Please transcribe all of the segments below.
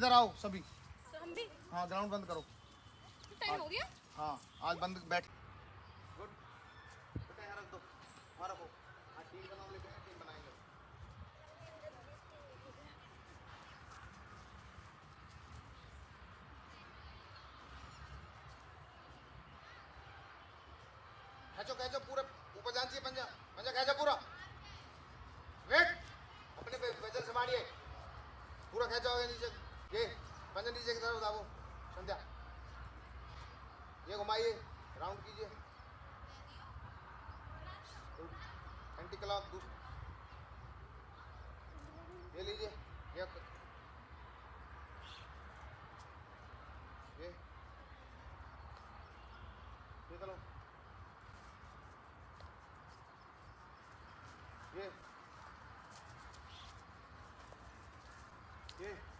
इधर आओ सभी तो हम भी हाँ ग्राउंड बंद करो टाइम हो गया हाँ आज बंद बैठ गुड बेटा यहाँ रख दो वहाँ रखो हाँ टीम का नाम टीम बनाएँगे खेचो खेचो पूरे ऊपर जान चाहिए पंजा पंजा खेचो पूरा वेट अपने पे वज़न से पूरा खेचो नीचे ये पंजा नीचे की तरफ़ दाबो। संध्या, ये घुमाइए राउंड कीजिए। एंटी क्लॉक दूस ये लीजिए, ये ये। ये ये। ये।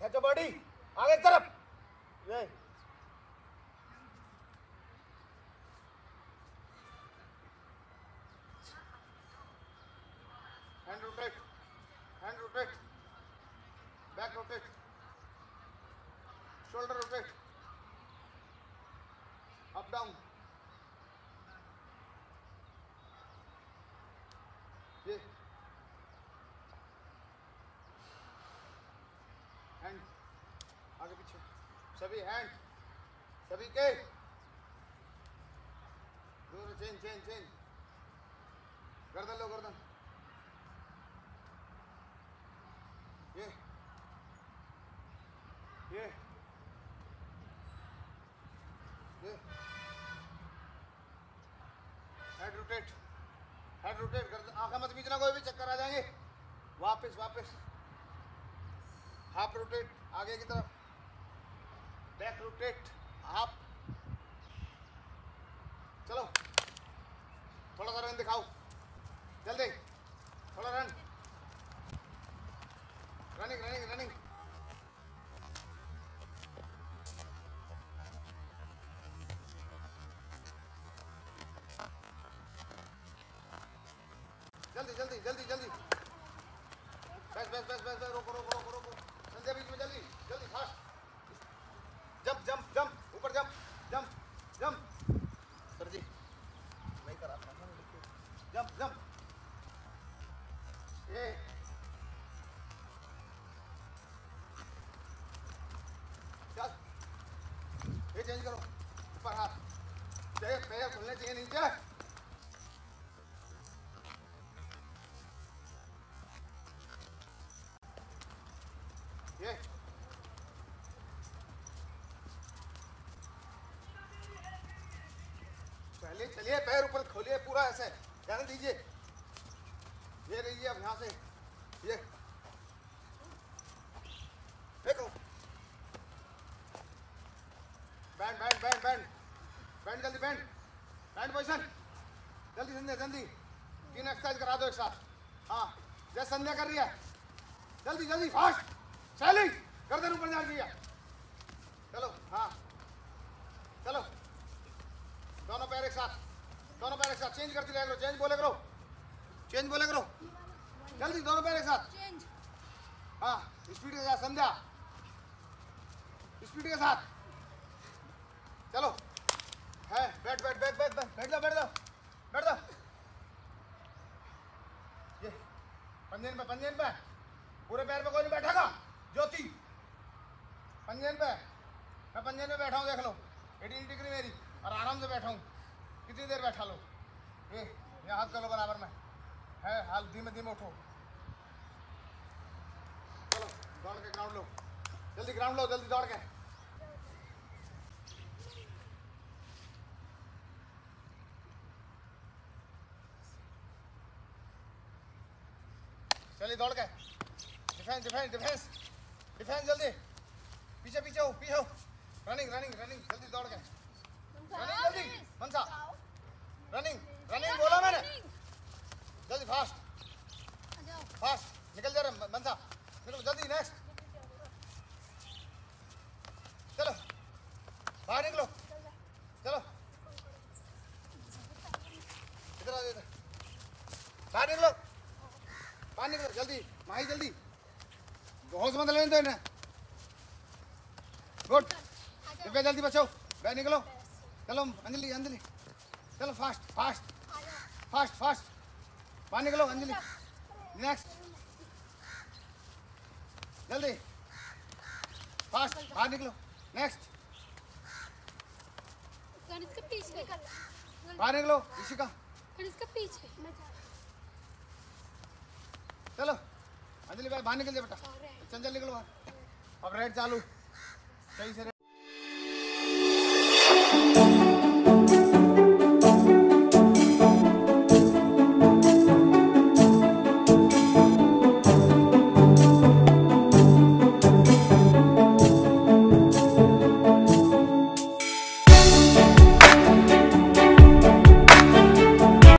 खेचो बॉडी? आगे तरफ़। ये hand rotate hand rotate back rotate shoulder rotate up down ये हैंड आगे पीछे सभी हैंड सभी के। दोनों चेंज चेंज चेंज गर्दन लो, गर्दन। ये। ये। ये। हेड रोटेट हेड रोटेट कर आँखें मत बीचना कोई भी चक्कर आ जाएँगे। वापस वापस। हाफ़ रोटेट आगे की तरफ़। बैक रोटेट हाफ़ चलो। थोड़ा सा रन दिखाओ। जल्दी। थोड़ा रन रनिंग रनिंग रनिंग जल्दी जल्दी जल्दी जल्दी। बस बस बस बस बस रोको रोको रोको रोको। संध्या बीच में करो। ऊपर पैर खुलने चाहिए नीचे। पहले चलिए पैर ऊपर खोलिए पूरा ऐसे। ध्यान दीजिए। ये रहिए अब यहाँ से। ये। देखो। Bend bend bend bend bend जल्दी बैंड बैंड पोजिशन जल्दी संध्या जल्दी. तीन एक्सरसाइज करा दो एक साथ. हाँ जैसे संध्या कर रही है. जल्दी जल्दी फास्ट शैली गर्दन ऊपर जा दिया चलो हाँ. चलो. दोनों पैर एक साथ. दोनों पैर एक साथ. चेंज करती रहे करो. चेंज बोले करो. चेंज बोले करो. जल्दी दोनों पैर एक साथ. चेंज हाँ स्पीड के साथ संध्या. स्पीड के साथ. चलो। है, बैठ बैठ बैठ बैठ बैठ जाओ बैठ जाओ बैठ जाओ। ये पंजेन पे पंजेन पे पूरे पैर पे कोई नहीं बैठेगा, ज्योति। पंजेन पे मैं पंजेन पे बैठा हूँ, देख लो। एटीन डिग्री मेरी, और आराम से बैठा हूँ। कितनी देर बैठा लो? ये ये हाथ कर लो बराबर में। है, हाल धीमे धीमे उठो। चलो, दौड़ के ग्राउंड लो। जल्दी ग्राउंड लो, जल्दी दौड़ के। जल्दी दौड़ के डिफेंस डिफेंस डिफेंस डिफेंस जल्दी। पीछे पीछे हो पीछे हो। रनिंग रनिंग रनिंग जल्दी दौड़ के रनिंग जल्दी। मनसा रनिंग रनिंग बोला मैंने। जल्दी फास्ट फास्ट निकल जा रहे मनसा निकलो जल्दी नेक्स्ट चलो बाहर निकलो चलो इधर आ इधर बाहर निकलो बाहर निकलो जल्दी माही जल्दी। बहुत मत लेने दो इन्हें। गुड। दिव्या जल्दी बचो बाहर निकलो। चलो अंजलि अंजलि। चलो फास्ट फास्ट फास्ट फास्ट बाहर निकलो अंजलि। नेक्स्ट जल्दी। फास्ट बाहर निकलो। नेक्स्ट बाहर निकलो ऋषिका पीछे? चलो। अंजलि भाई बाहर निकल जाए बेटा। चंचल निकलो अब रेड चालू। सही से